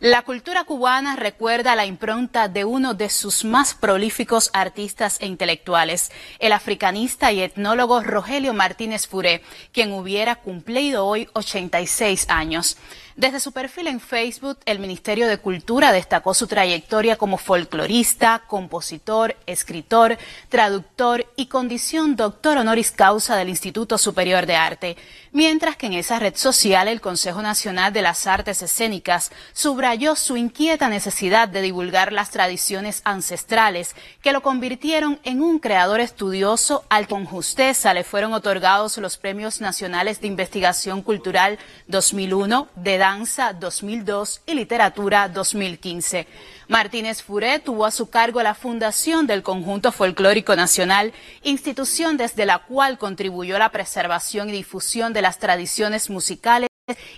La cultura cubana recuerda la impronta de uno de sus más prolíficos artistas e intelectuales, el africanista y etnólogo Rogelio Martínez Furé, quien hubiera cumplido hoy 86 años. Desde su perfil en Facebook, el Ministerio de Cultura destacó su trayectoria como folclorista, compositor, escritor, traductor y condición doctor honoris causa del Instituto Superior de Arte, mientras que en esa red social el Consejo Nacional de las Artes Escénicas subrayó su inquieta necesidad de divulgar las tradiciones ancestrales que lo convirtieron en un creador estudioso al que con justeza le fueron otorgados los Premios Nacionales de Investigación Cultural 2001 de Danza 2002 y Literatura 2015. Martínez Furé tuvo a su cargo la fundación del Conjunto Folclórico Nacional, institución desde la cual contribuyó a la preservación y difusión de las tradiciones musicales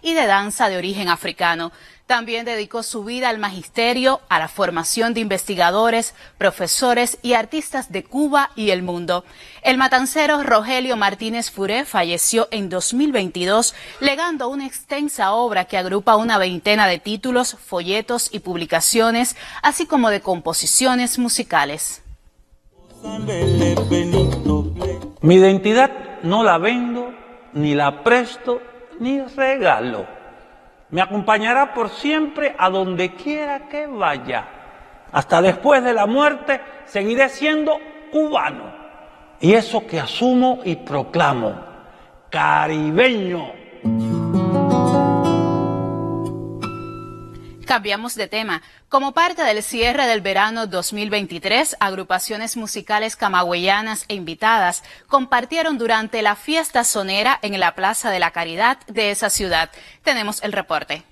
y de danza de origen africano. También dedicó su vida al magisterio, a la formación de investigadores, profesores y artistas de Cuba y el mundo. El matancero Rogelio Martínez Furé falleció en 2022, legando una extensa obra que agrupa una veintena de títulos, folletos y publicaciones, así como de composiciones musicales. Mi identidad no la vendo, ni la presto, ni regalo. Me acompañará por siempre a donde quiera que vaya. Hasta después de la muerte seguiré siendo cubano. Y eso que asumo y proclamo, caribeño. Cambiamos de tema. Como parte del cierre del verano 2023, agrupaciones musicales camagüeyanas e invitadas compartieron durante la fiesta sonera en la Plaza de la Caridad de esa ciudad. Tenemos el reporte.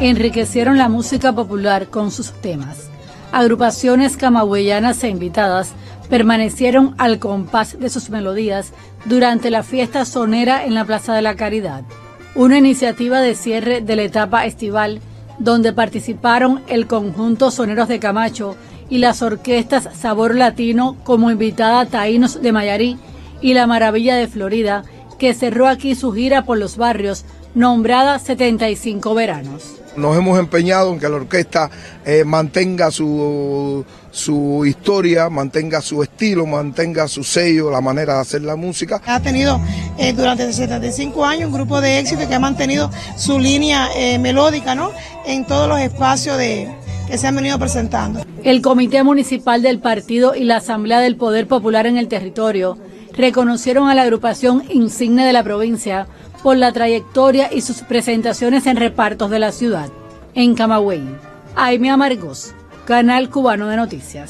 Enriquecieron la música popular con sus temas. Agrupaciones camagüeyanas e invitadas permanecieron al compás de sus melodías durante la fiesta sonera en la Plaza de la Caridad una iniciativa de cierre de la etapa estival donde participaron el conjunto Soneros de Camacho y las orquestas Sabor Latino como invitada Taínos de Mayarí y La Maravilla de Florida, que cerró aquí su gira por los barrios, nombrada 75 veranos. Nos hemos empeñado en que la orquesta eh, mantenga su, su historia, mantenga su estilo, mantenga su sello, la manera de hacer la música. Ha tenido eh, durante 75 años un grupo de éxito que ha mantenido su línea eh, melódica ¿no? en todos los espacios de, que se han venido presentando. El Comité Municipal del Partido y la Asamblea del Poder Popular en el territorio reconocieron a la agrupación insigne de la provincia por la trayectoria y sus presentaciones en repartos de la ciudad. En Camagüey, Aime Amargos, Canal Cubano de Noticias.